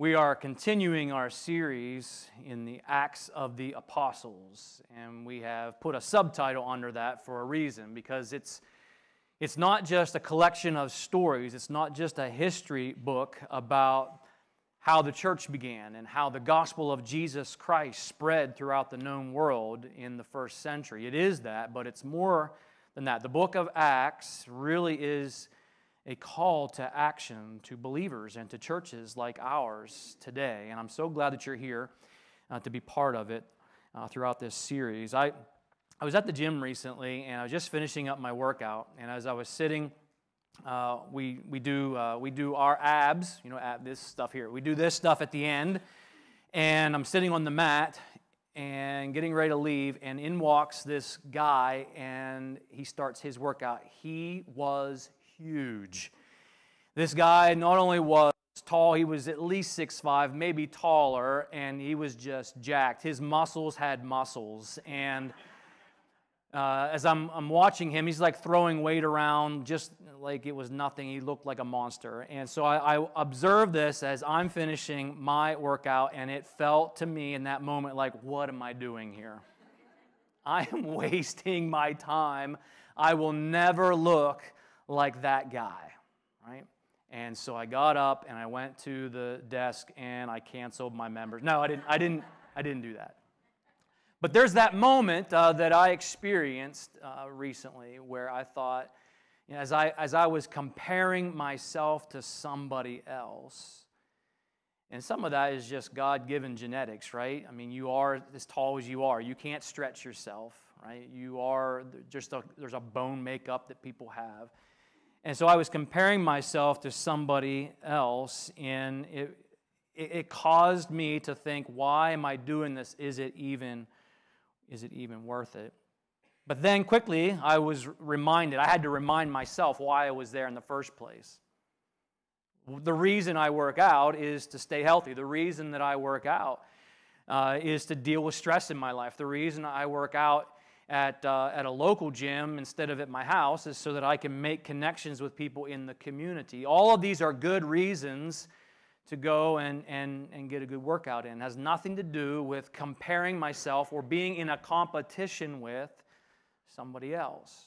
We are continuing our series in the Acts of the Apostles, and we have put a subtitle under that for a reason because it's, it's not just a collection of stories, it's not just a history book about how the church began and how the gospel of Jesus Christ spread throughout the known world in the first century. It is that, but it's more than that. The book of Acts really is a call to action to believers and to churches like ours today. And I'm so glad that you're here uh, to be part of it uh, throughout this series. I, I was at the gym recently and I was just finishing up my workout. And as I was sitting, uh, we, we, do, uh, we do our abs, you know, this stuff here. We do this stuff at the end. And I'm sitting on the mat and getting ready to leave, and in walks this guy, and he starts his workout. He was huge. This guy not only was tall, he was at least six five, maybe taller, and he was just jacked. His muscles had muscles. And uh, as I'm, I'm watching him, he's like throwing weight around just like it was nothing. He looked like a monster. And so I, I observed this as I'm finishing my workout, and it felt to me in that moment like, what am I doing here? I am wasting my time. I will never look like that guy, right? And so I got up and I went to the desk and I canceled my members. No, I didn't. I didn't. I didn't do that. But there's that moment uh, that I experienced uh, recently where I thought, you know, as I as I was comparing myself to somebody else, and some of that is just God-given genetics, right? I mean, you are as tall as you are. You can't stretch yourself, right? You are just a, there's a bone makeup that people have. And so I was comparing myself to somebody else, and it, it, caused me to think, why am I doing this? Is it even, is it even worth it? But then quickly, I was reminded, I had to remind myself why I was there in the first place. The reason I work out is to stay healthy. The reason that I work out uh, is to deal with stress in my life. The reason I work out at, uh, at a local gym instead of at my house is so that I can make connections with people in the community. All of these are good reasons to go and, and, and get a good workout in. It has nothing to do with comparing myself or being in a competition with somebody else.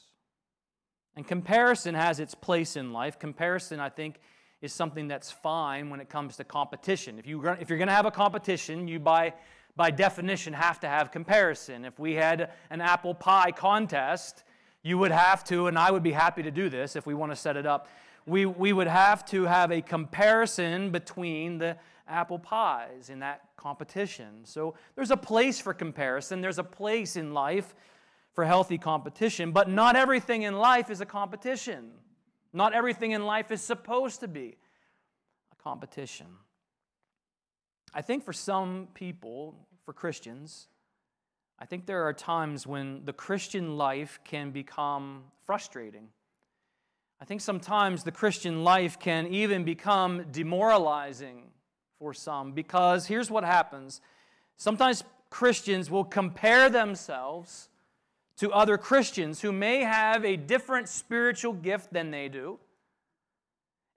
And comparison has its place in life. Comparison, I think, is something that's fine when it comes to competition. If, you, if you're going to have a competition, you buy by definition, have to have comparison. If we had an apple pie contest, you would have to, and I would be happy to do this if we want to set it up, we, we would have to have a comparison between the apple pies in that competition. So there's a place for comparison, there's a place in life for healthy competition, but not everything in life is a competition. Not everything in life is supposed to be a competition. I think for some people, for Christians, I think there are times when the Christian life can become frustrating. I think sometimes the Christian life can even become demoralizing for some because here's what happens. Sometimes Christians will compare themselves to other Christians who may have a different spiritual gift than they do.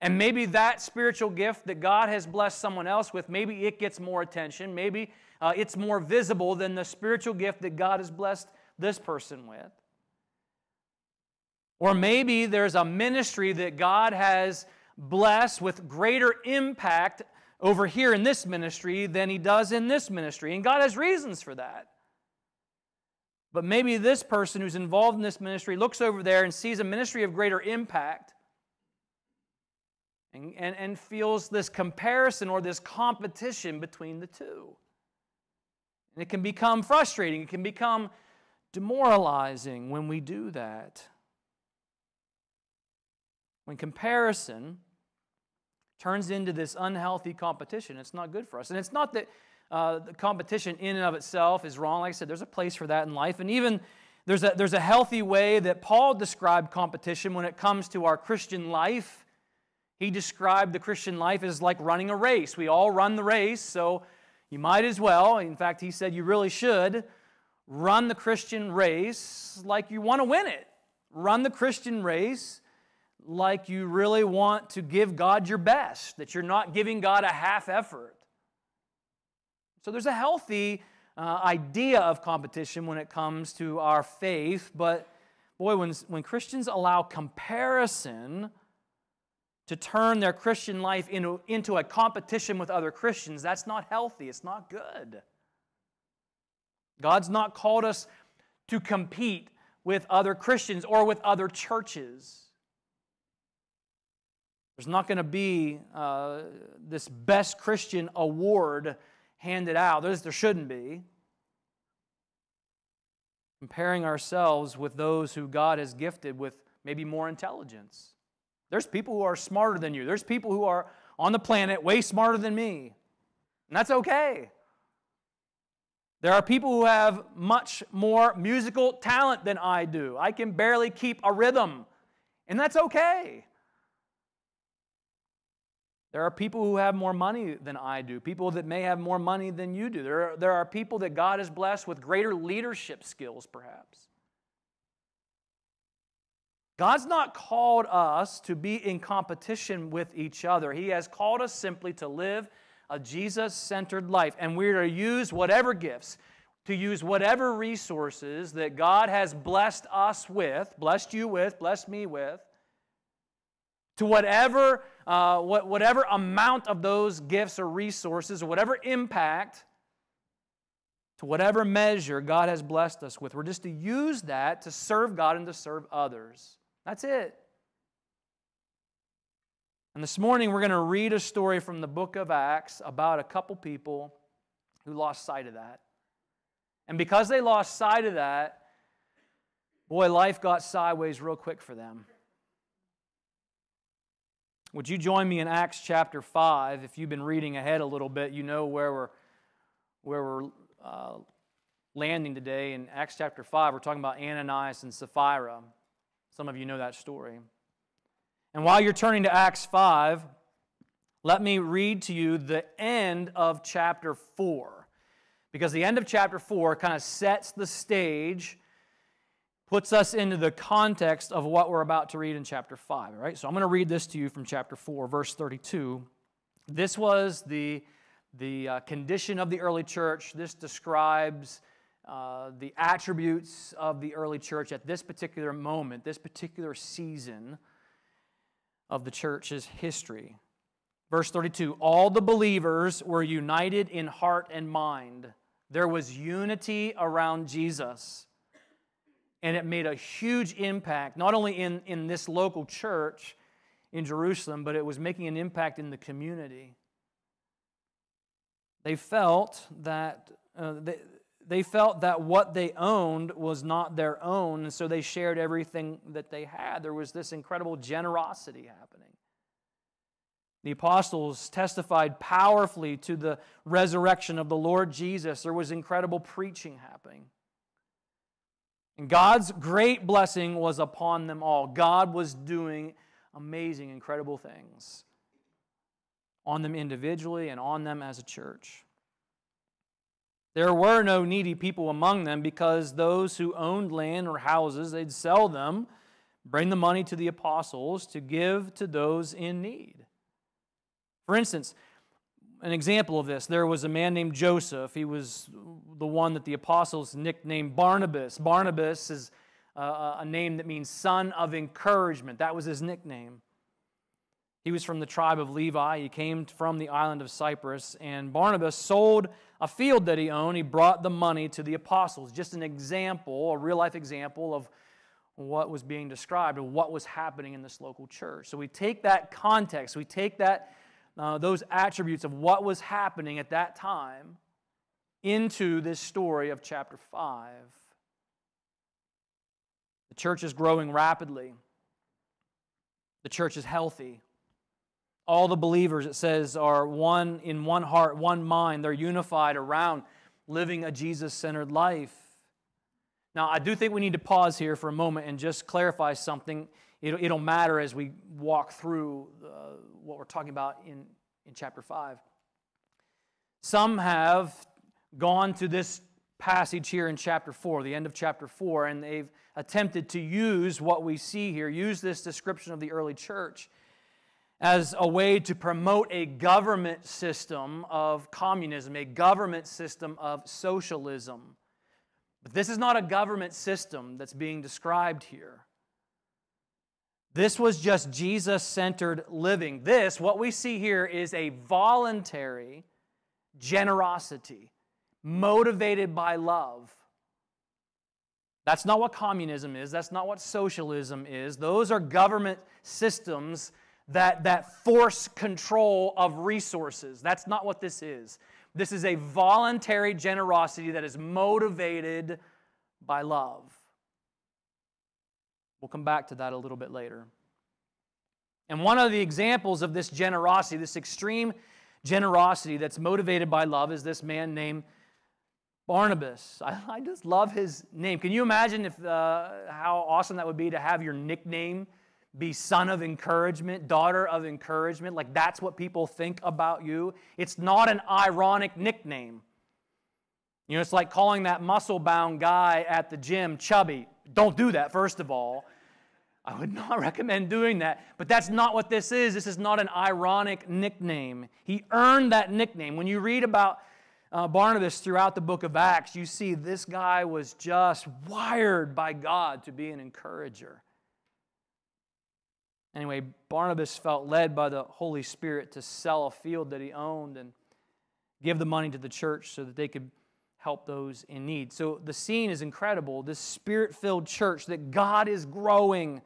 And maybe that spiritual gift that God has blessed someone else with, maybe it gets more attention. Maybe uh, it's more visible than the spiritual gift that God has blessed this person with. Or maybe there's a ministry that God has blessed with greater impact over here in this ministry than he does in this ministry. And God has reasons for that. But maybe this person who's involved in this ministry looks over there and sees a ministry of greater impact and, and, and feels this comparison or this competition between the two. And it can become frustrating, it can become demoralizing when we do that. When comparison turns into this unhealthy competition, it's not good for us. And it's not that uh, the competition in and of itself is wrong. Like I said, there's a place for that in life. And even there's a, there's a healthy way that Paul described competition when it comes to our Christian life he described the Christian life as like running a race. We all run the race, so you might as well. In fact, he said you really should run the Christian race like you want to win it. Run the Christian race like you really want to give God your best, that you're not giving God a half effort. So there's a healthy uh, idea of competition when it comes to our faith, but boy, when, when Christians allow comparison to turn their Christian life into, into a competition with other Christians, that's not healthy. It's not good. God's not called us to compete with other Christians or with other churches. There's not going to be uh, this best Christian award handed out. There's, there shouldn't be. Comparing ourselves with those who God has gifted with maybe more intelligence. There's people who are smarter than you. There's people who are on the planet way smarter than me. And that's okay. There are people who have much more musical talent than I do. I can barely keep a rhythm, and that's okay. There are people who have more money than I do, people that may have more money than you do. There are, there are people that God has blessed with greater leadership skills, perhaps. God's not called us to be in competition with each other. He has called us simply to live a Jesus centered life. And we're to use whatever gifts, to use whatever resources that God has blessed us with, blessed you with, blessed me with, to whatever, uh, whatever amount of those gifts or resources, or whatever impact, to whatever measure God has blessed us with. We're just to use that to serve God and to serve others. That's it. And this morning we're going to read a story from the book of Acts about a couple people who lost sight of that. And because they lost sight of that, boy, life got sideways real quick for them. Would you join me in Acts chapter 5? If you've been reading ahead a little bit, you know where we're, where we're uh, landing today. In Acts chapter 5, we're talking about Ananias and Sapphira. Some of you know that story. And while you're turning to Acts 5, let me read to you the end of chapter 4. Because the end of chapter 4 kind of sets the stage, puts us into the context of what we're about to read in chapter 5. All right? So I'm going to read this to you from chapter 4, verse 32. This was the, the uh, condition of the early church. This describes uh, the attributes of the early church at this particular moment, this particular season of the church's history. Verse 32 All the believers were united in heart and mind. There was unity around Jesus. And it made a huge impact, not only in, in this local church in Jerusalem, but it was making an impact in the community. They felt that uh, they, they felt that what they owned was not their own, and so they shared everything that they had. There was this incredible generosity happening. The apostles testified powerfully to the resurrection of the Lord Jesus. There was incredible preaching happening. And God's great blessing was upon them all. God was doing amazing, incredible things on them individually and on them as a church. There were no needy people among them because those who owned land or houses, they'd sell them, bring the money to the apostles to give to those in need. For instance, an example of this there was a man named Joseph. He was the one that the apostles nicknamed Barnabas. Barnabas is uh, a name that means son of encouragement. That was his nickname. He was from the tribe of Levi. He came from the island of Cyprus. And Barnabas sold a field that he owned. He brought the money to the apostles. Just an example, a real life example of what was being described and what was happening in this local church. So we take that context, we take that, uh, those attributes of what was happening at that time into this story of chapter 5. The church is growing rapidly. The church is healthy. All the believers, it says, are one in one heart, one mind. They're unified around living a Jesus centered life. Now, I do think we need to pause here for a moment and just clarify something. It'll, it'll matter as we walk through uh, what we're talking about in, in chapter 5. Some have gone to this passage here in chapter 4, the end of chapter 4, and they've attempted to use what we see here, use this description of the early church as a way to promote a government system of communism, a government system of socialism. But this is not a government system that's being described here. This was just Jesus centered living. This, what we see here, is a voluntary generosity motivated by love. That's not what communism is. That's not what socialism is. Those are government systems that, that force control of resources. That's not what this is. This is a voluntary generosity that is motivated by love. We'll come back to that a little bit later. And one of the examples of this generosity, this extreme generosity that's motivated by love, is this man named Barnabas. I, I just love his name. Can you imagine if, uh, how awesome that would be to have your nickname be son of encouragement, daughter of encouragement? Like that's what people think about you. It's not an ironic nickname. You know, it's like calling that muscle bound guy at the gym chubby. Don't do that, first of all. I would not recommend doing that. But that's not what this is. This is not an ironic nickname. He earned that nickname. When you read about uh, Barnabas throughout the book of Acts, you see this guy was just wired by God to be an encourager. Anyway, Barnabas felt led by the Holy Spirit to sell a field that he owned and give the money to the church so that they could help those in need. So the scene is incredible. This spirit filled church that God is growing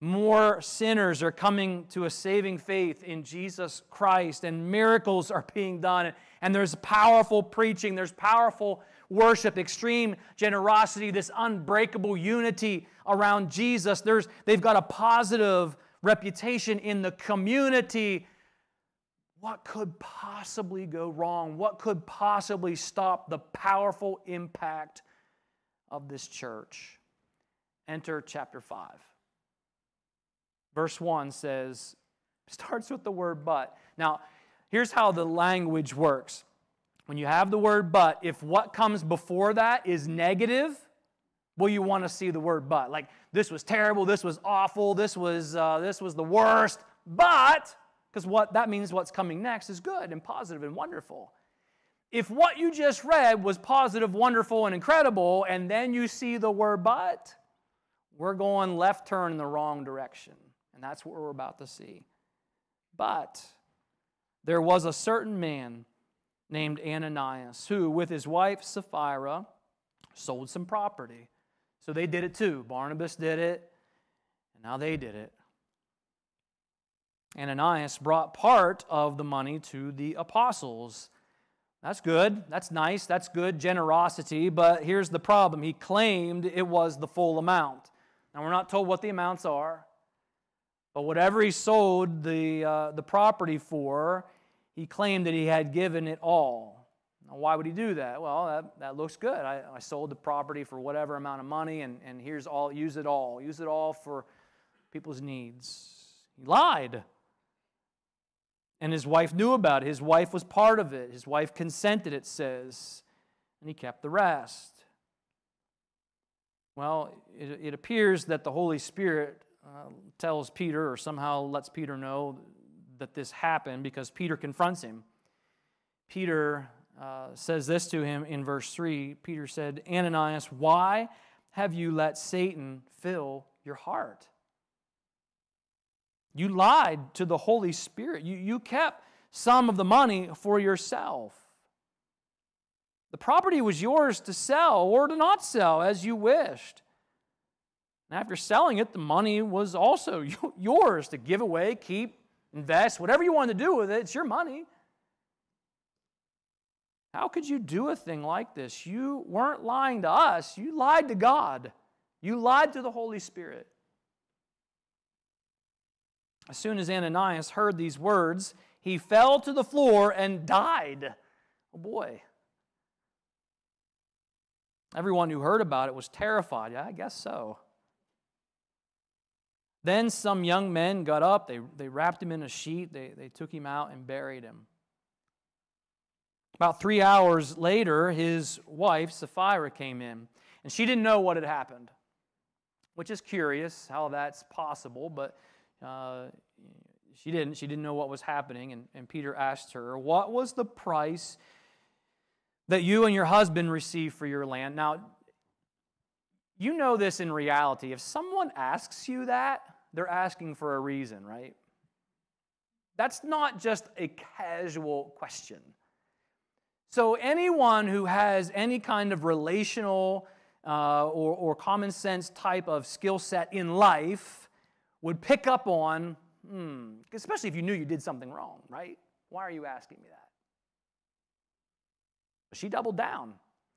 more sinners are coming to a saving faith in Jesus Christ, and miracles are being done. And there's powerful preaching, there's powerful worship, extreme generosity, this unbreakable unity around Jesus. There's, they've got a positive reputation in the community. What could possibly go wrong? What could possibly stop the powerful impact of this church? Enter chapter 5 verse 1 says, starts with the word but. Now, here's how the language works. When you have the word but, if what comes before that is negative, well, you want to see the word but. Like, this was terrible, this was awful, this was, uh, this was the worst, but, because what that means what's coming next is good and positive and wonderful. If what you just read was positive, wonderful, and incredible, and then you see the word but, we're going left turn in the wrong direction. And that's what we're about to see. But there was a certain man named Ananias who, with his wife Sapphira, sold some property. So they did it too. Barnabas did it, and now they did it. Ananias brought part of the money to the apostles. That's good. That's nice. That's good generosity. But here's the problem he claimed it was the full amount. Now, we're not told what the amounts are. But whatever he sold the, uh, the property for, he claimed that he had given it all. Now, why would he do that? Well, that, that looks good. I, I sold the property for whatever amount of money, and, and here's all, use it all. Use it all for people's needs. He lied. And his wife knew about it. His wife was part of it. His wife consented, it says, and he kept the rest. Well, it, it appears that the Holy Spirit uh, tells Peter or somehow lets Peter know that this happened because Peter confronts him. Peter uh, says this to him in verse 3 Peter said, Ananias, why have you let Satan fill your heart? You lied to the Holy Spirit. You, you kept some of the money for yourself. The property was yours to sell or to not sell as you wished. And after selling it, the money was also yours to give away, keep, invest, whatever you want to do with it, it's your money. How could you do a thing like this? You weren't lying to us, you lied to God. You lied to the Holy Spirit. As soon as Ananias heard these words, he fell to the floor and died. Oh boy. Everyone who heard about it was terrified. Yeah, I guess so. Then some young men got up, they, they wrapped him in a sheet, they, they took him out and buried him. About three hours later, his wife, Sapphira, came in, and she didn't know what had happened, which is curious how that's possible, but uh, she didn't. She didn't know what was happening. And, and Peter asked her, What was the price that you and your husband received for your land? Now, you know this in reality. If someone asks you that, they're asking for a reason, right? That's not just a casual question. So, anyone who has any kind of relational uh, or, or common sense type of skill set in life would pick up on, hmm, especially if you knew you did something wrong, right? Why are you asking me that? But she doubled down.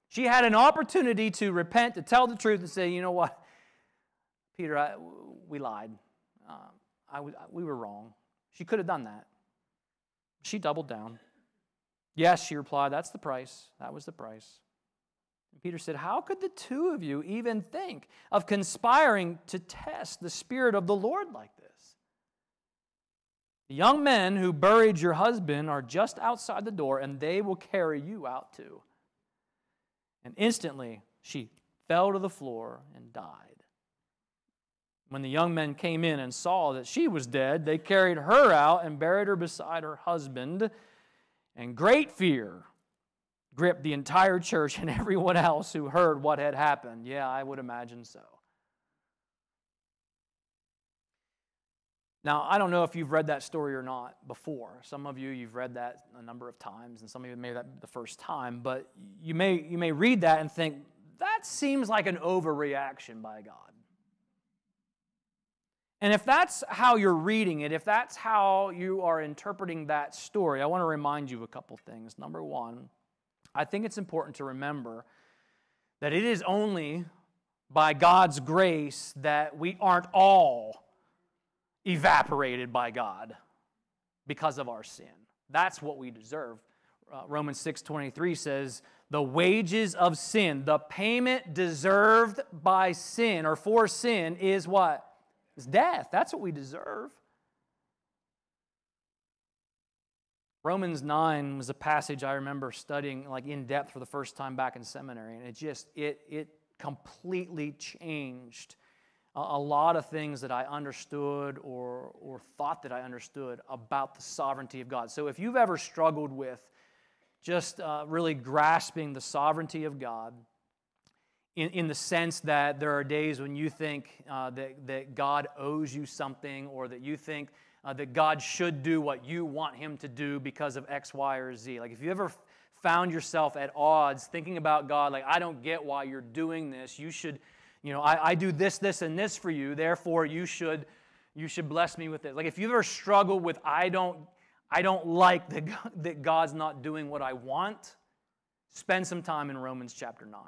She had an opportunity to repent, to tell the truth, and say, you know what, Peter, I, we lied. Uh, I, we were wrong. She could have done that. She doubled down. Yes, she replied, that's the price. That was the price. And Peter said, How could the two of you even think of conspiring to test the Spirit of the Lord like this? The young men who buried your husband are just outside the door, and they will carry you out too. And instantly she fell to the floor and died. When the young men came in and saw that she was dead, they carried her out and buried her beside her husband. And great fear gripped the entire church and everyone else who heard what had happened. Yeah, I would imagine so. Now, I don't know if you've read that story or not before. Some of you, you've read that a number of times, and some of you may that the first time, but you may, you may read that and think, that seems like an overreaction by God. And if that's how you're reading it, if that's how you are interpreting that story, I want to remind you of a couple things. Number one, I think it's important to remember that it is only by God's grace that we aren't all evaporated by God because of our sin. That's what we deserve. Uh, Romans 6:23 says, "The wages of sin, the payment deserved by sin or for sin is what? Is death. That's what we deserve." Romans 9 was a passage I remember studying like in depth for the first time back in seminary and it just it it completely changed a lot of things that I understood or, or thought that I understood about the sovereignty of God. So if you've ever struggled with just uh, really grasping the sovereignty of God, in, in the sense that there are days when you think uh, that, that God owes you something or that you think uh, that God should do what you want Him to do because of X, Y, or Z. Like if you ever found yourself at odds thinking about God, like, I don't get why you're doing this, you should you know, I, I do this, this, and this for you, therefore you should, you should bless me with it. Like if you've ever struggled with, I don't, I don't like that, that God's not doing what I want, spend some time in Romans chapter 9.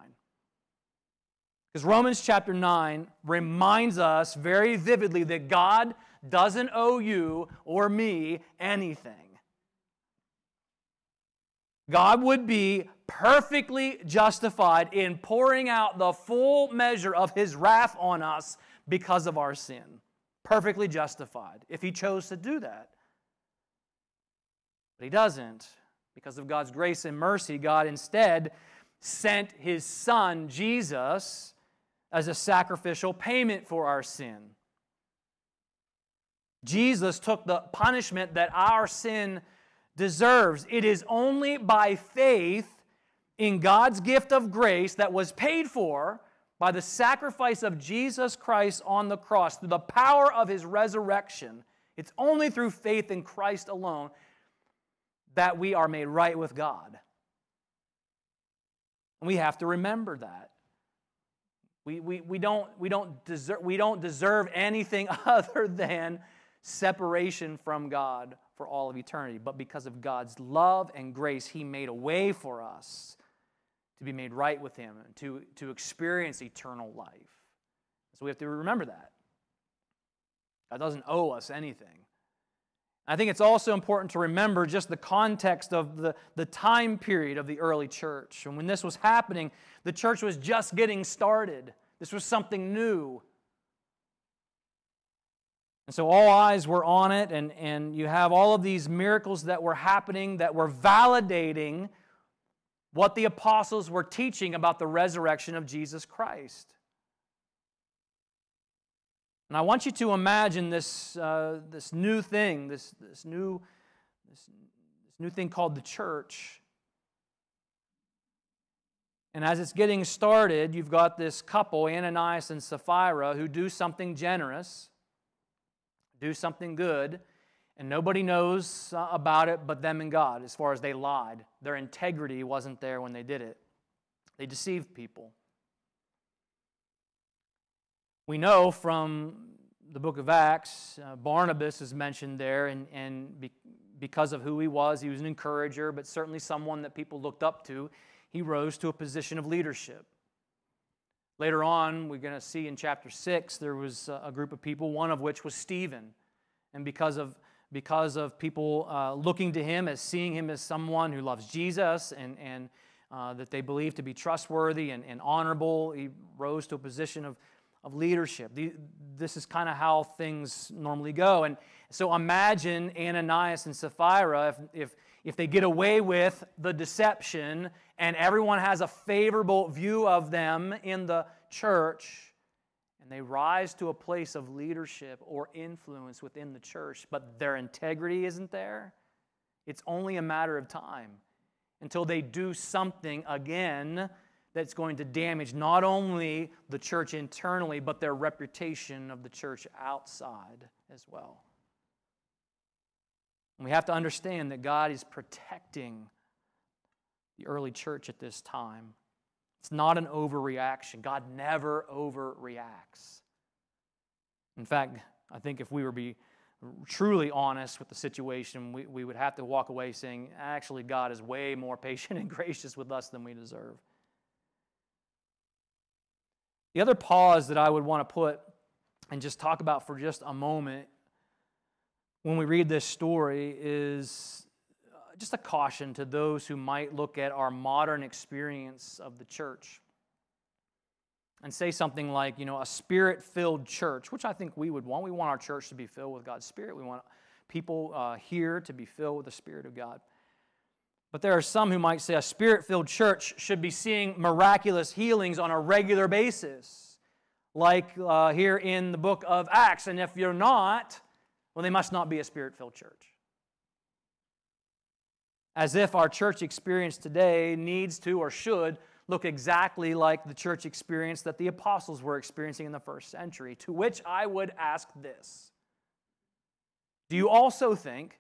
Because Romans chapter 9 reminds us very vividly that God doesn't owe you or me anything. God would be perfectly justified in pouring out the full measure of his wrath on us because of our sin. Perfectly justified if he chose to do that. But he doesn't. Because of God's grace and mercy, God instead sent his son, Jesus, as a sacrificial payment for our sin. Jesus took the punishment that our sin deserves. It is only by faith in God's gift of grace that was paid for by the sacrifice of Jesus Christ on the cross, through the power of his resurrection. It's only through faith in Christ alone that we are made right with God. And we have to remember that. We, we, we, don't, we, don't deserve, we don't deserve anything other than separation from God for all of eternity. But because of God's love and grace, He made a way for us to be made right with Him, and to, to experience eternal life. So we have to remember that. God doesn't owe us anything. I think it's also important to remember just the context of the, the time period of the early church. And when this was happening, the church was just getting started. This was something new. And so all eyes were on it, and, and you have all of these miracles that were happening that were validating what the apostles were teaching about the resurrection of Jesus Christ. And I want you to imagine this, uh, this new thing, this, this, new, this, this new thing called the church. And as it's getting started, you've got this couple, Ananias and Sapphira, who do something generous, do something good, and nobody knows uh, about it but them and God as far as they lied. Their integrity wasn't there when they did it, they deceived people. We know from the book of Acts, uh, Barnabas is mentioned there, and, and be, because of who he was, he was an encourager, but certainly someone that people looked up to. He rose to a position of leadership. Later on, we're going to see in chapter 6, there was a group of people, one of which was Stephen. And because of, because of people uh, looking to him as seeing him as someone who loves Jesus and, and uh, that they believe to be trustworthy and, and honorable, he rose to a position of, of leadership. This is kind of how things normally go. And so imagine Ananias and Sapphira if, if, if they get away with the deception and everyone has a favorable view of them in the church and they rise to a place of leadership or influence within the church, but their integrity isn't there, it's only a matter of time until they do something again that's going to damage not only the church internally, but their reputation of the church outside as well. And we have to understand that God is protecting the early church at this time. It's not an overreaction. God never overreacts. In fact, I think if we were be truly honest with the situation, we, we would have to walk away saying, actually, God is way more patient and gracious with us than we deserve. The other pause that I would want to put and just talk about for just a moment when we read this story is uh, just a caution to those who might look at our modern experience of the church and say something like, you know, a spirit filled church, which I think we would want. We want our church to be filled with God's Spirit. We want people uh, here to be filled with the Spirit of God. But there are some who might say a spirit filled church should be seeing miraculous healings on a regular basis, like uh, here in the book of Acts. And if you're not, well, they must not be a spirit filled church. As if our church experience today needs to or should look exactly like the church experience that the apostles were experiencing in the first century. To which I would ask this Do you also think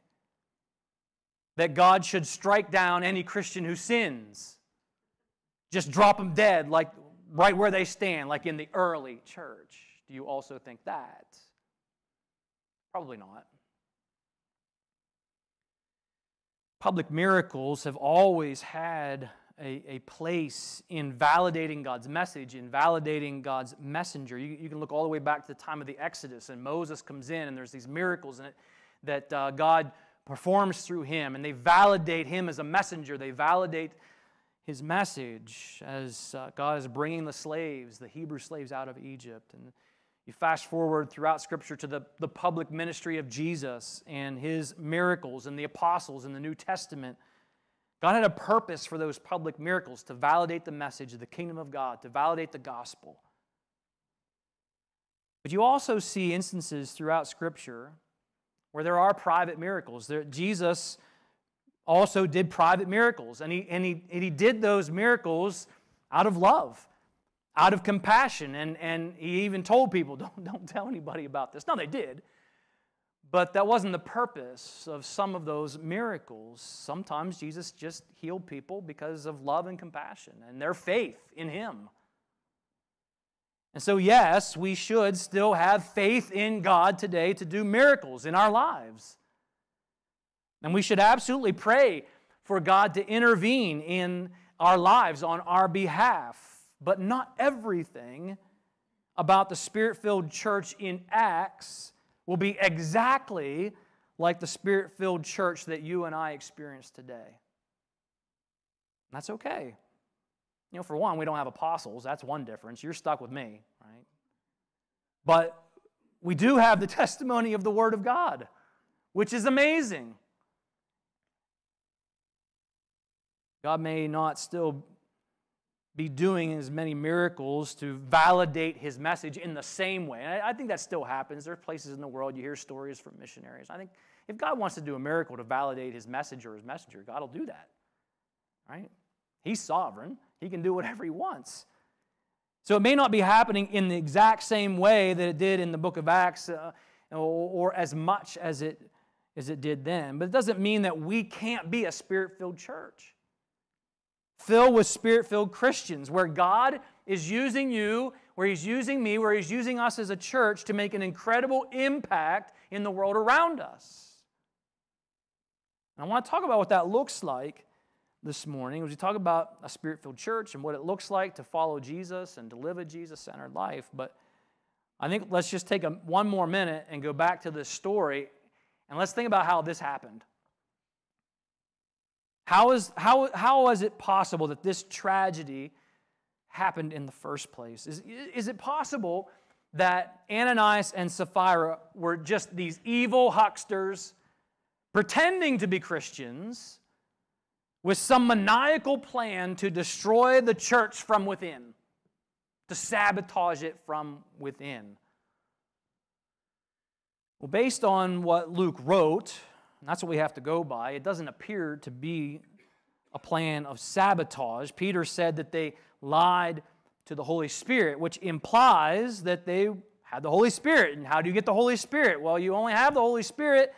that God should strike down any Christian who sins. Just drop them dead, like right where they stand, like in the early church. Do you also think that? Probably not. Public miracles have always had a, a place in validating God's message, in validating God's messenger. You, you can look all the way back to the time of the Exodus, and Moses comes in, and there's these miracles in it that uh, God performs through him, and they validate him as a messenger. They validate his message as uh, God is bringing the slaves, the Hebrew slaves, out of Egypt. And you fast forward throughout Scripture to the, the public ministry of Jesus and his miracles and the apostles in the New Testament. God had a purpose for those public miracles to validate the message of the kingdom of God, to validate the gospel. But you also see instances throughout Scripture where there are private miracles. There, Jesus also did private miracles, and he, and, he, and he did those miracles out of love, out of compassion, and, and he even told people, don't, don't tell anybody about this. No, they did. But that wasn't the purpose of some of those miracles. Sometimes Jesus just healed people because of love and compassion and their faith in him. And so, yes, we should still have faith in God today to do miracles in our lives. And we should absolutely pray for God to intervene in our lives on our behalf. But not everything about the spirit filled church in Acts will be exactly like the spirit filled church that you and I experience today. That's okay. You know, for one, we don't have apostles. That's one difference. You're stuck with me, right? But we do have the testimony of the Word of God, which is amazing. God may not still be doing as many miracles to validate his message in the same way. And I, think that still happens. There are places in the world you hear stories from missionaries. I think if God wants to do a miracle to validate his message or his messenger, God will do that. Right? He's sovereign. He can do whatever he wants. So it may not be happening in the exact same way that it did in the book of Acts uh, or, or as much as it, as it did then. But it doesn't mean that we can't be a spirit filled church filled with spirit filled Christians, where God is using you, where He's using me, where He's using us as a church to make an incredible impact in the world around us. And I want to talk about what that looks like this morning as we talk about a spirit filled church and what it looks like to follow Jesus and to live a Jesus centered life. But I think let's just take a, one more minute and go back to this story and let's think about how this happened. How, is, how, how was it possible that this tragedy happened in the first place? Is, is it possible that Ananias and Sapphira were just these evil hucksters pretending to be Christians with some maniacal plan to destroy the church from within, to sabotage it from within? Well, based on what Luke wrote, that's what we have to go by. It doesn't appear to be a plan of sabotage. Peter said that they lied to the Holy Spirit, which implies that they had the Holy Spirit. And how do you get the Holy Spirit? Well, you only have the Holy Spirit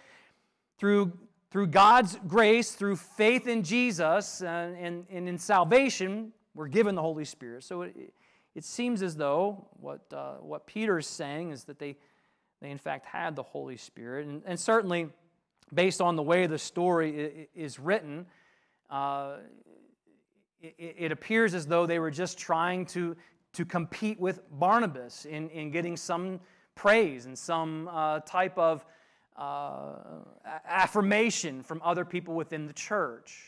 through, through God's grace, through faith in Jesus, and, and, and in salvation, we're given the Holy Spirit. So it, it seems as though what, uh, what Peter is saying is that they, they, in fact, had the Holy Spirit. And, and certainly, based on the way the story is written, uh, it, it, appears as though they were just trying to, to compete with Barnabas in, in getting some praise and some uh, type of uh, affirmation from other people within the church.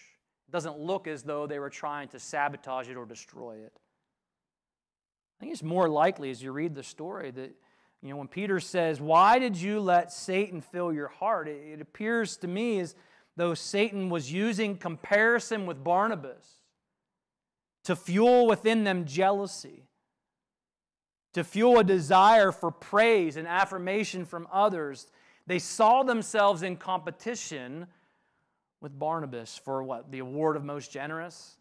It doesn't look as though they were trying to sabotage it or destroy it. I think it's more likely as you read the story that you know, when Peter says, Why did you let Satan fill your heart? It, it appears to me as though Satan was using comparison with Barnabas to fuel within them jealousy, to fuel a desire for praise and affirmation from others. They saw themselves in competition with Barnabas for what? The award of most generous?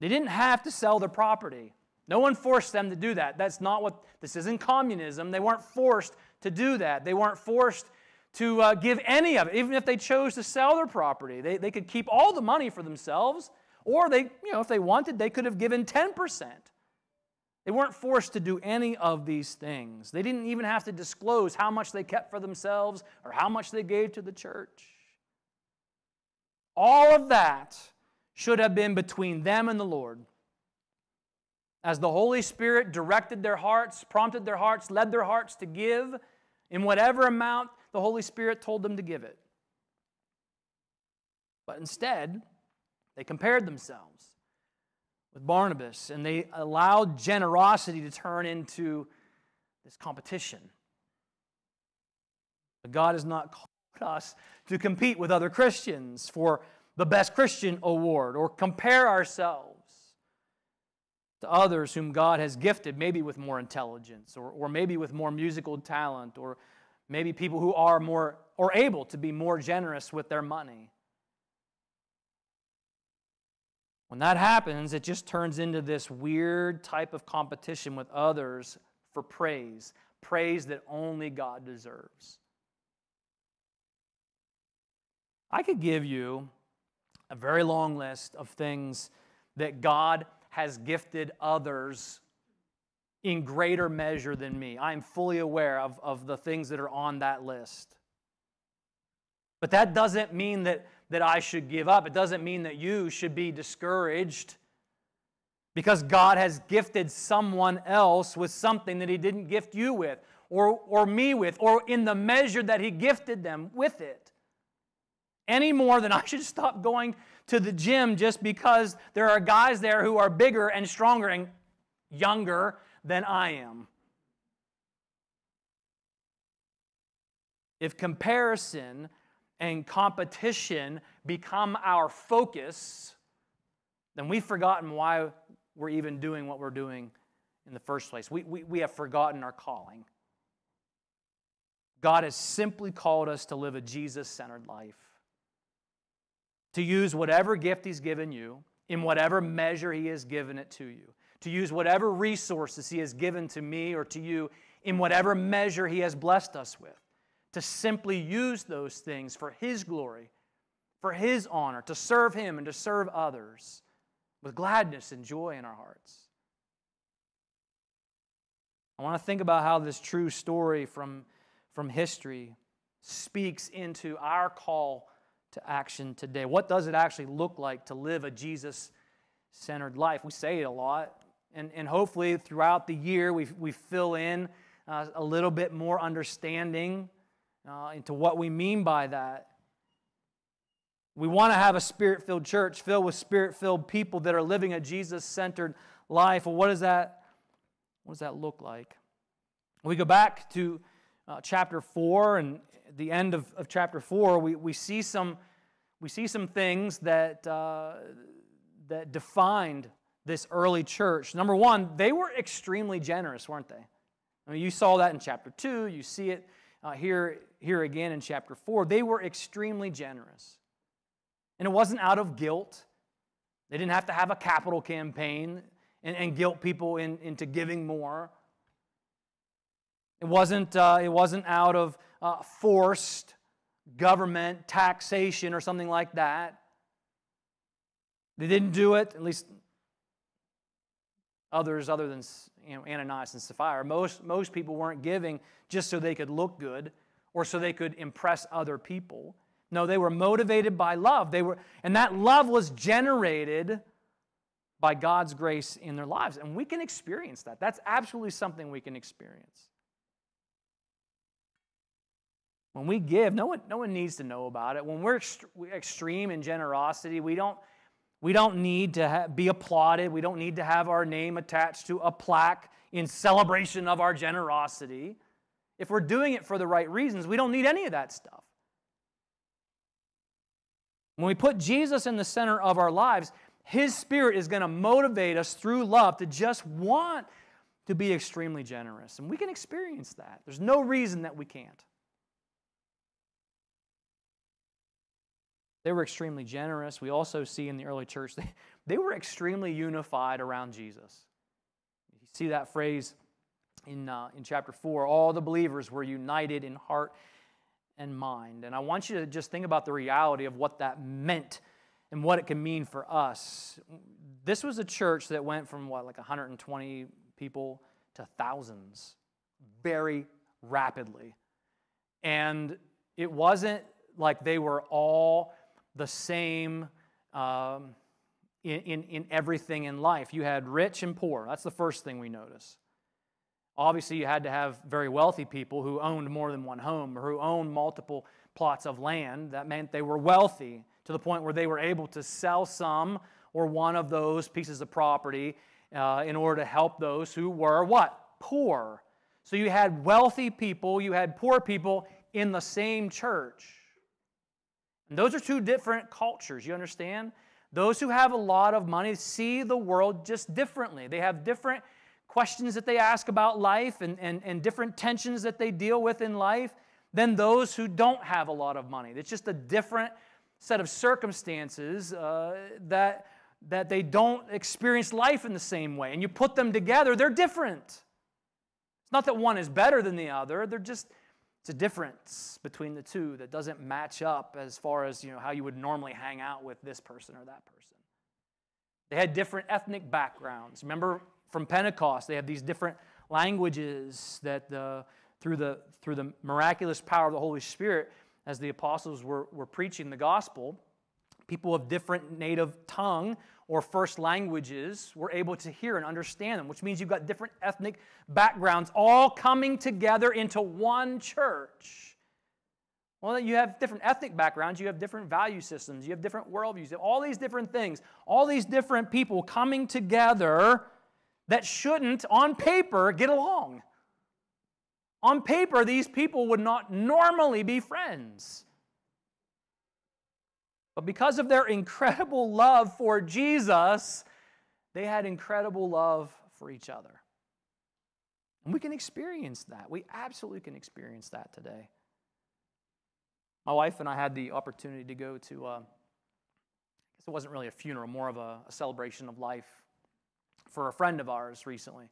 They didn't have to sell their property. No one forced them to do that. That's not what this isn't communism. They weren't forced to do that. They weren't forced to uh, give any of it, even if they chose to sell their property. They, they could keep all the money for themselves, or they, you know, if they wanted, they could have given 10%. They weren't forced to do any of these things. They didn't even have to disclose how much they kept for themselves or how much they gave to the church. All of that should have been between them and the Lord as the Holy Spirit directed their hearts, prompted their hearts, led their hearts to give in whatever amount the Holy Spirit told them to give it. But instead, they compared themselves with Barnabas and they allowed generosity to turn into this competition. But God has not called us to compete with other Christians for the best Christian award or compare ourselves to others whom God has gifted, maybe with more intelligence, or, or maybe with more musical talent, or maybe people who are more or able to be more generous with their money. When that happens, it just turns into this weird type of competition with others for praise, praise that only God deserves. I could give you a very long list of things that God has gifted others in greater measure than me. I am fully aware of, of the things that are on that list. But that doesn't mean that, that I should give up. It doesn't mean that you should be discouraged because God has gifted someone else with something that He didn't gift you with, or, or me with, or in the measure that He gifted them with it. Any more than I should stop going to the gym just because there are guys there who are bigger and stronger and younger than I am. If comparison and competition become our focus, then we've forgotten why we're even doing what we're doing in the first place. We, we, we have forgotten our calling. God has simply called us to live a Jesus centered life, to use whatever gift He's given you in whatever measure He has given it to you, to use whatever resources He has given to me or to you in whatever measure He has blessed us with, to simply use those things for His glory, for His honor, to serve Him and to serve others with gladness and joy in our hearts. I want to think about how this true story from, from history speaks into our call to action today. What does it actually look like to live a Jesus centered life? We say it a lot, and, and hopefully throughout the year we, we fill in uh, a little bit more understanding uh, into what we mean by that. We want to have a spirit filled church filled with spirit filled people that are living a Jesus centered life. Well, what does, that, what does that look like? We go back to uh, chapter 4, and the end of, of chapter 4, we, we, see some, we see some things that, uh, that defined this early church. Number one, they were extremely generous, weren't they? I mean, you saw that in chapter 2, you see it uh, here, here again in chapter 4. They were extremely generous. And it wasn't out of guilt. They didn't have to have a capital campaign and, and guilt people in, into giving more. It wasn't, uh, it wasn't out of uh, forced government taxation or something like that. They didn't do it, at least others other than you know, Ananias and Sapphira. Most, most people weren't giving just so they could look good or so they could impress other people. No, they were motivated by love. They were, and that love was generated by God's grace in their lives. And we can experience that. That's absolutely something we can experience. When we give, no one, no one needs to know about it. When we're extreme in generosity, we don't, we don't need to ha- be applauded. We don't need to have our name attached to a plaque in celebration of our generosity. If we're doing it for the right reasons, we don't need any of that stuff. When we put Jesus in the center of our lives, His Spirit is going to motivate us through love to just want to be extremely generous. And we can experience that. There's no reason that we can't. They were extremely generous. We also see in the early church, they, they were extremely unified around Jesus. You see that phrase in, uh, in chapter 4 all the believers were united in heart and mind. And I want you to just think about the reality of what that meant and what it can mean for us. This was a church that went from what, like 120 people to thousands very rapidly. And it wasn't like they were all the same um, in, in, in everything in life. You had rich and poor. That's the first thing we notice. Obviously, you had to have very wealthy people who owned more than one home or who owned multiple plots of land. That meant they were wealthy to the point where they were able to sell some or one of those pieces of property uh, in order to help those who were what? Poor. So you had wealthy people, you had poor people in the same church. And those are two different cultures, you understand? Those who have a lot of money see the world just differently. They have different questions that they ask about life and, and, and different tensions that they deal with in life than those who don't have a lot of money. It's just a different set of circumstances uh, that, that they don't experience life in the same way. And you put them together, they're different. It's not that one is better than the other, they're just, it's a difference between the two that doesn't match up as far as you know, how you would normally hang out with this person or that person. They had different ethnic backgrounds. Remember from Pentecost. They have these different languages that the, through, the, through the miraculous power of the Holy Spirit, as the apostles were, were preaching the gospel, people of different native tongue or first languages were able to hear and understand them, which means you've got different ethnic backgrounds all coming together into one church. Well, you have different ethnic backgrounds, you have different value systems, you have different worldviews, all these different things, all these different people coming together that shouldn't, on paper, get along. On paper, these people would not normally be friends. But because of their incredible love for Jesus, they had incredible love for each other. And we can experience that. We absolutely can experience that today. My wife and I had the opportunity to go to, uh, I guess it wasn't really a funeral, more of a, a celebration of life for a friend of ours recently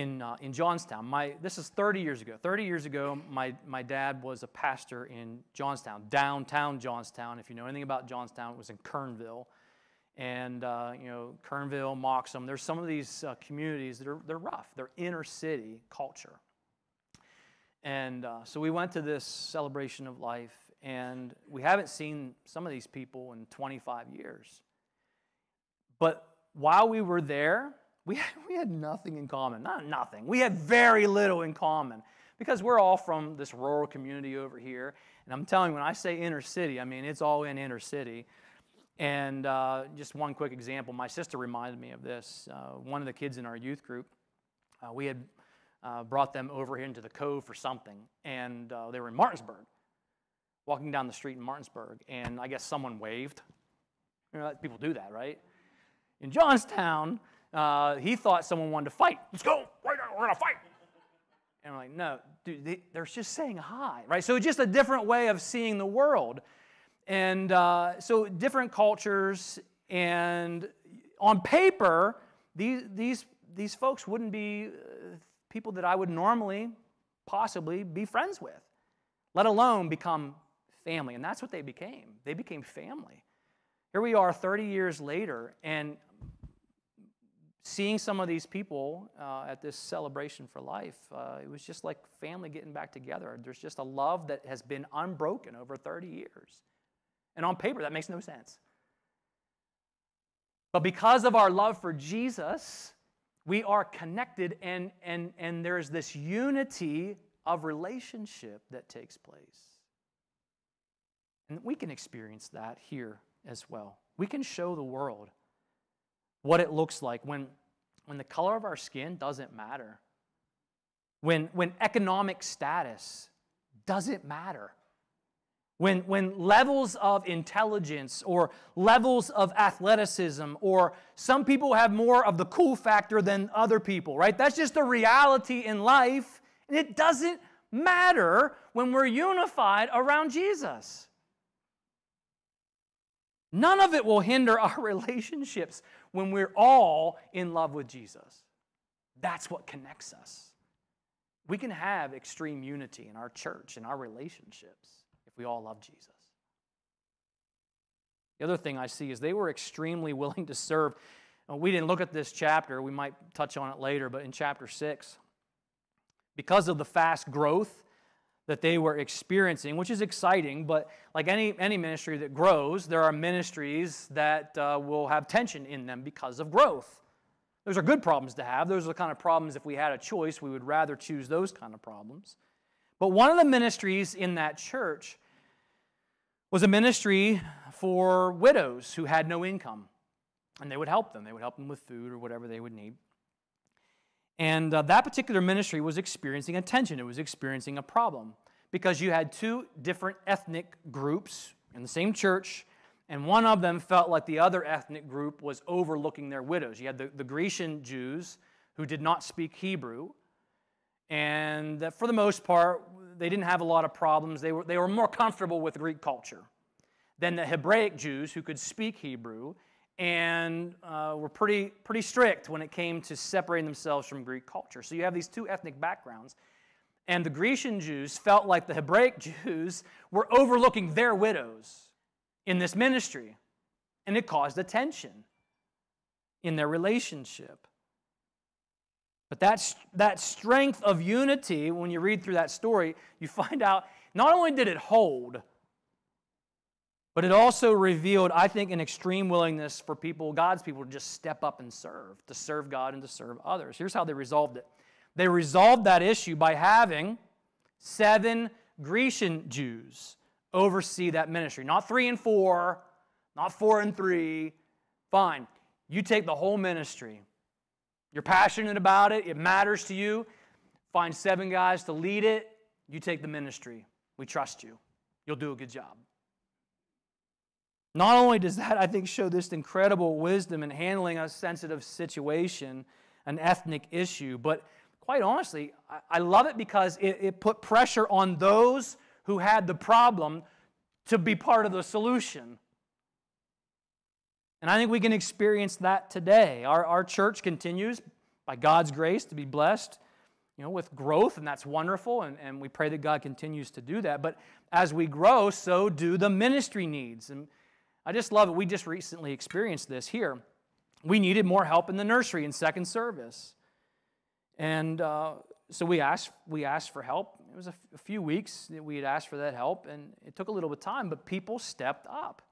in, uh, in Johnstown. My, this is 30 years ago. 30 years ago, my, my dad was a pastor in Johnstown, downtown Johnstown. If you know anything about Johnstown, it was in Kernville. And, uh, you know, Kernville, Moxham, there's some of these uh, communities that are they're rough. They're inner city culture. And uh, so we went to this celebration of life, and we haven't seen some of these people in 25 years. But while we were there, we had, we had nothing in common. Not nothing. We had very little in common because we're all from this rural community over here. And I'm telling you, when I say inner city, I mean it's all in inner city. And uh, just one quick example my sister reminded me of this. Uh, one of the kids in our youth group, uh, we had uh, brought them over here into the cove for something, and uh, they were in Martinsburg, walking down the street in Martinsburg, and I guess someone waved. You know, people do that, right? In Johnstown, uh, he thought someone wanted to fight. Let's go, right now, we're gonna fight. And I'm like, no, dude, they, they're just saying hi, right? So it's just a different way of seeing the world. And uh, so different cultures, and on paper, these, these, these folks wouldn't be uh, people that I would normally possibly be friends with, let alone become family. And that's what they became. They became family. Here we are 30 years later, and seeing some of these people uh, at this celebration for life, uh, it was just like family getting back together. There's just a love that has been unbroken over 30 years. And on paper, that makes no sense. But because of our love for Jesus, we are connected, and, and, and there's this unity of relationship that takes place. And we can experience that here as well. We can show the world what it looks like when, when the color of our skin doesn't matter, when, when economic status doesn't matter, when, when levels of intelligence or levels of athleticism, or some people have more of the cool factor than other people, right? That's just a reality in life, and it doesn't matter when we're unified around Jesus. None of it will hinder our relationships when we're all in love with Jesus. That's what connects us. We can have extreme unity in our church, in our relationships, if we all love Jesus. The other thing I see is they were extremely willing to serve. We didn't look at this chapter, we might touch on it later, but in chapter 6, because of the fast growth that they were experiencing, which is exciting, but like any, any ministry that grows, there are ministries that uh, will have tension in them because of growth. Those are good problems to have. Those are the kind of problems, if we had a choice, we would rather choose those kind of problems. But one of the ministries in that church was a ministry for widows who had no income. And they would help them. They would help them with food or whatever they would need. And uh, that particular ministry was experiencing a tension, it was experiencing a problem because you had two different ethnic groups in the same church, and one of them felt like the other ethnic group was overlooking their widows. You had the, the Grecian Jews who did not speak Hebrew, and that for the most part, they didn't have a lot of problems. They were, they were more comfortable with Greek culture than the Hebraic Jews who could speak Hebrew and uh, were pretty, pretty strict when it came to separating themselves from Greek culture. So you have these two ethnic backgrounds. And the Grecian Jews felt like the Hebraic Jews were overlooking their widows in this ministry. And it caused a tension in their relationship. But that, that strength of unity, when you read through that story, you find out not only did it hold, but it also revealed, I think, an extreme willingness for people, God's people, to just step up and serve, to serve God and to serve others. Here's how they resolved it they resolved that issue by having seven Grecian Jews oversee that ministry. Not three and four, not four and three. Fine. You take the whole ministry. You're passionate about it, it matters to you. Find seven guys to lead it. You take the ministry. We trust you. You'll do a good job. Not only does that, I think, show this incredible wisdom in handling a sensitive situation, an ethnic issue, but quite honestly, I love it because it, put pressure on those who had the problem to be part of the solution. And I think we can experience that today. Our, our church continues, by God's grace, to be blessed you know, with growth, and that's wonderful, and, and we pray that God continues to do that. But as we grow, so do the ministry needs. And I just love it. We just recently experienced this here. We needed more help in the nursery in second service. And uh, so we asked, we asked for help. It was a, f- a few weeks that we had asked for that help, and it took a little bit of time, but people stepped up.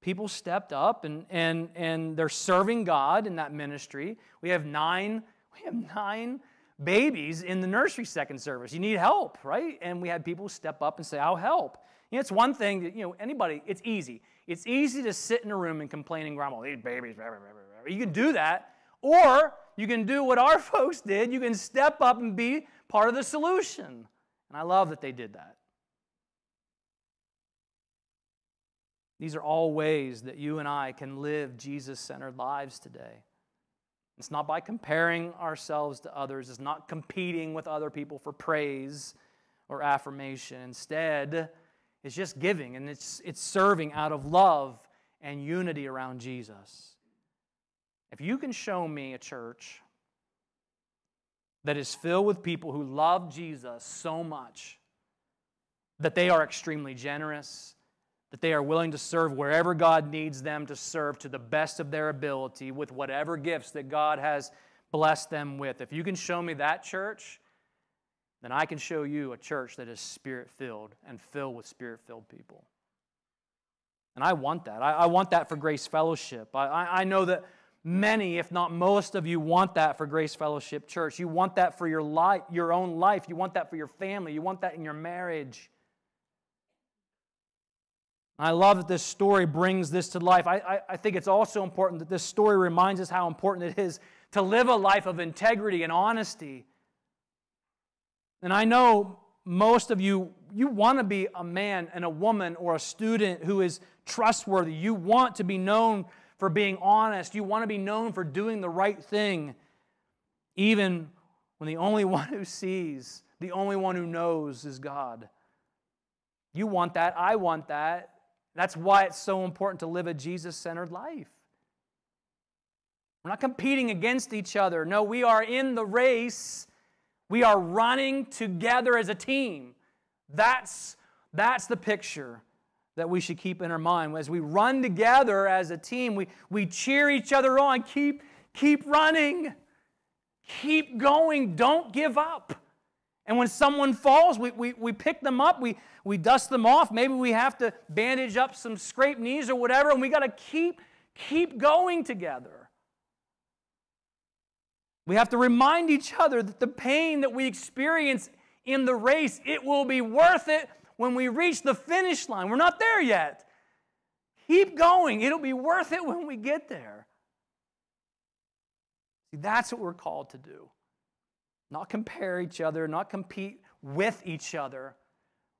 People stepped up, and, and, and they're serving God in that ministry. We have nine, we have nine babies in the nursery second service. You need help, right? And we had people step up and say, I'll help. You know, it's one thing that, you know, anybody, it's easy. It's easy to sit in a room and complain and grumble, these babies, blah, blah, blah, you can do that. Or you can do what our folks did. You can step up and be part of the solution. And I love that they did that. These are all ways that you and I can live Jesus centered lives today. It's not by comparing ourselves to others, it's not competing with other people for praise or affirmation. Instead, it's just giving and it's, it's serving out of love and unity around Jesus. If you can show me a church that is filled with people who love Jesus so much that they are extremely generous, that they are willing to serve wherever God needs them to serve to the best of their ability with whatever gifts that God has blessed them with. If you can show me that church, then I can show you a church that is spirit filled and filled with spirit filled people. And I want that. I, I, want that for Grace Fellowship. I, I, I know that many, if not most of you, want that for Grace Fellowship Church. You want that for your, life, your own life. You want that for your family. You want that in your marriage. I love that this story brings this to life. I, I, I, think it's also important that this story reminds us how important it is to live a life of integrity and honesty. And I know most of you, you want to be a man and a woman or a student who is trustworthy. You want to be known for being honest. You want to be known for doing the right thing, even when the only one who sees, the only one who knows is God. You want that. I want that. That's why it's so important to live a Jesus centered life. We're not competing against each other. No, we are in the race. We are running together as a team. That's, that's the picture that we should keep in our mind. As we run together as a team, we, we cheer each other on. Keep, keep running. Keep going. Don't give up. And when someone falls, we, we, we pick them up, we, we dust them off. Maybe we have to bandage up some scraped knees or whatever, and we got to keep, keep going together. We have to remind each other that the pain that we experience in the race, it will be worth it when we reach the finish line. We're not there yet. Keep going. It'll be worth it when we get there. See, that's what we're called to do. Not compare each other, not compete with each other.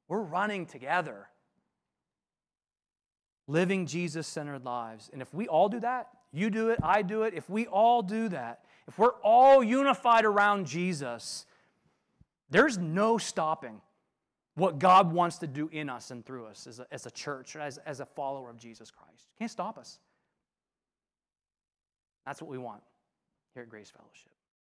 We're running together, living Jesus centered lives. And if we all do that, you do it, I do it, if we all do that, if we're all unified around Jesus, there's no stopping what God wants to do in us and through us as a, as a church, as, as a follower of Jesus Christ. You can't stop us. That's what we want here at Grace Fellowship.